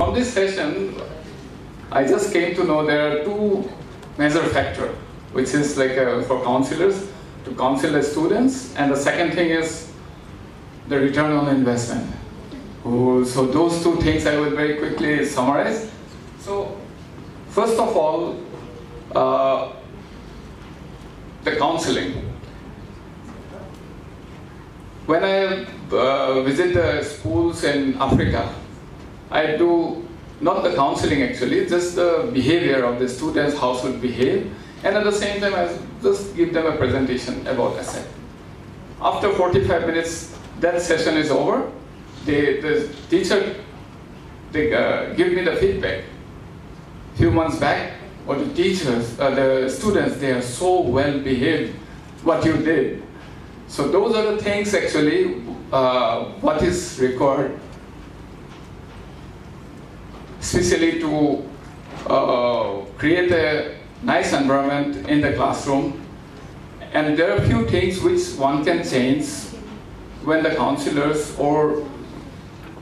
From this session, I just came to know there are two major factors, which is like uh, for counselors to counsel the students, and the second thing is the return on investment. Oh, so those two things I will very quickly summarize. So first of all, uh, the counseling. When I uh, visit the schools in Africa, I do not the counseling actually, just the behavior of the students, how should behave, and at the same time I just give them a presentation about ESSEC. After 45 minutes, that session is over. The teacher they uh, give me the feedback. Few months back, or the teachers, uh, the students, they are so well behaved. What you did. So those are the things actually. Uh, what is required especially to uh, create a nice environment in the classroom. And there are a few things which one can change when the counselors or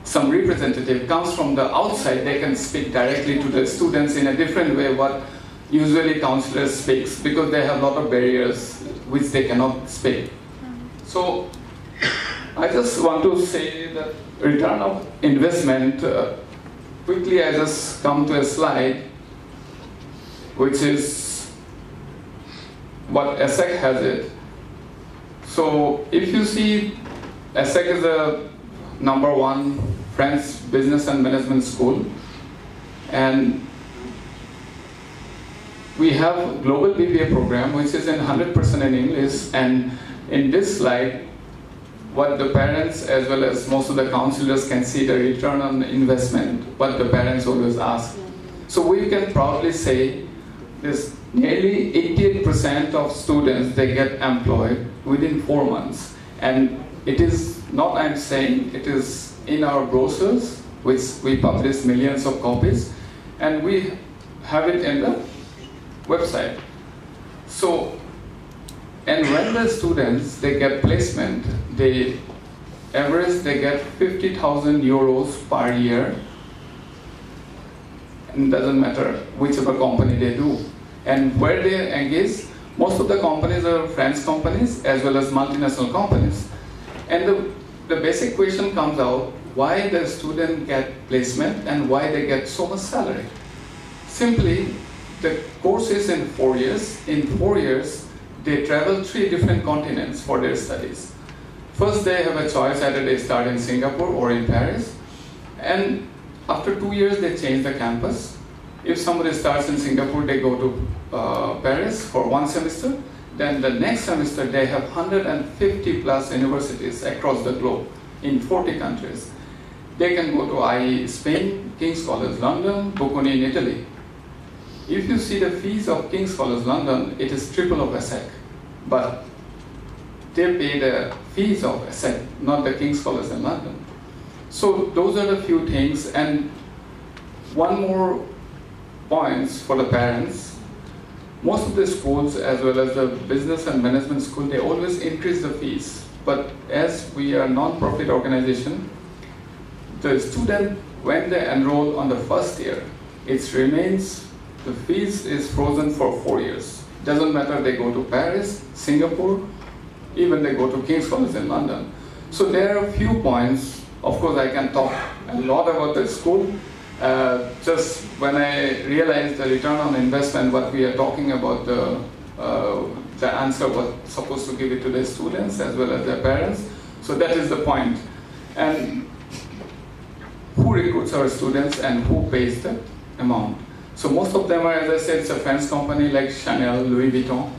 some representative comes from the outside, they can speak directly to the students in a different way what usually counselors speaks because they have a lot of barriers which they cannot speak. So I just want to say that return of investment uh, quickly I just come to a slide which is what ESSEC has it. So if you see ESSEC is the number one French business and management school and we have global BBA program which is in 100% in English and in this slide what the parents as well as most of the counselors can see the return on investment, what the parents always ask. So we can proudly say this nearly 88% of students they get employed within four months. And it is not I'm saying, it is in our brochures, which we publish millions of copies, and we have it in the website. So and when the students, they get placement, they average, they get 50,000 euros per year. And doesn't matter whichever company they do. And where they engage, most of the companies are French companies as well as multinational companies. And the, the basic question comes out, why the student get placement and why they get so much salary? Simply, the course is in four years. In four years, they travel three different continents for their studies. First, they have a choice either they start in Singapore or in Paris, and after two years, they change the campus. If somebody starts in Singapore, they go to uh, Paris for one semester. Then the next semester, they have 150 plus universities across the globe in 40 countries. They can go to IE Spain, King's College London, Bocconi in Italy. If you see the fees of King's College London, it is triple of ESSEC. But they pay the fees of ESSEC, not the King's College in London. So those are the few things. And one more points for the parents. Most of the schools, as well as the business and management school, they always increase the fees. But as we are a non-profit organization, the student, when they enroll on the first year, it remains the fees is frozen for four years. Doesn't matter they go to Paris, Singapore, even they go to King's College in London. So there are a few points. Of course, I can talk a lot about the school. Uh, just when I realized the return on investment, what we are talking about, the, uh, the answer was supposed to give it to the students as well as their parents. So that is the point. And who recruits our students and who pays the amount? So most of them are, as I said, it's a French company like Chanel, Louis Vuitton.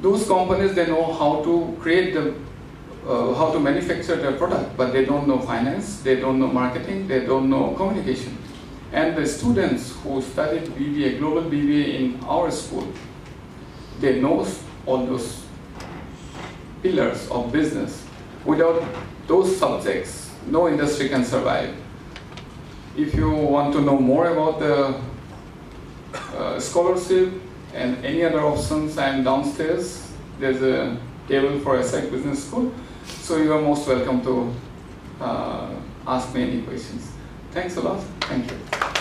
Those companies, they know how to create the, uh, how to manufacture their product, but they don't know finance, they don't know marketing, they don't know communication. And the students who studied BBA, global BBA in our school, they know all those pillars of business. Without those subjects, no industry can survive. If you want to know more about the uh, scholarship and any other options, am downstairs. There's a table for ESSEC Business School. So you are most welcome to uh, ask me any questions. Thanks a lot. Thank you.